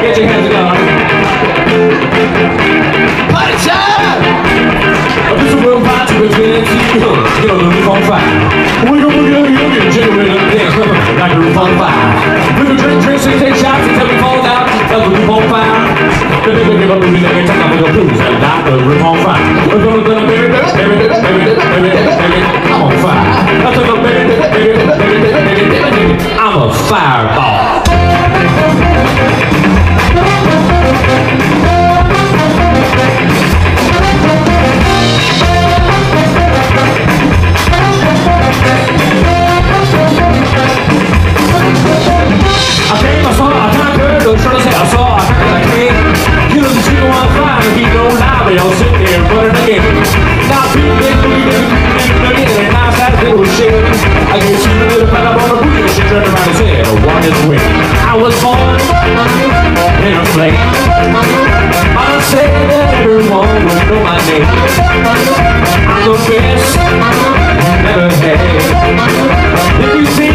get your hands together. Party time! This is real party between two You know, the roof on fire. We go boogie, boogie, boogie, generator dance, like the roof on fire. We go drink, drink, sing, take shots until we fall down, like the roof on fire. Then we give up, we never take off, we go blues, and like the roof on fire. We're gonna, gonna, baby, baby, baby, baby, baby, I get you a little pet up on the she turned around and said, one is win. I was born in a flame. Mama said that everyone would know my name. I'm the best never had. If you think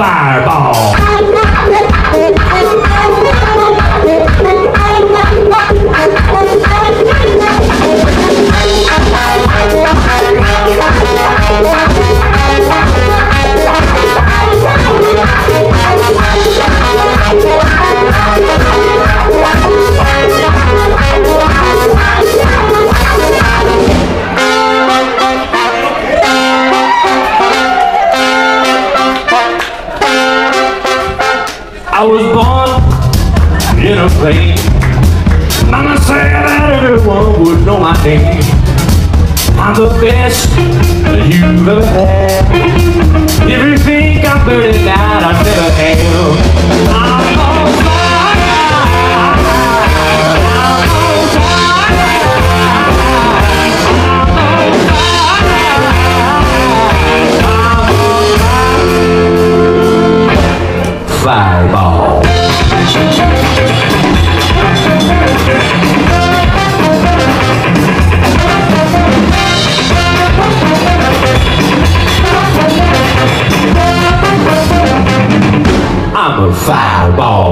Light my I was born in a plane. Mama said that everyone would know my name. I'm the best that you've ever had. Think I'm burning out, I never am. I'm a fireball.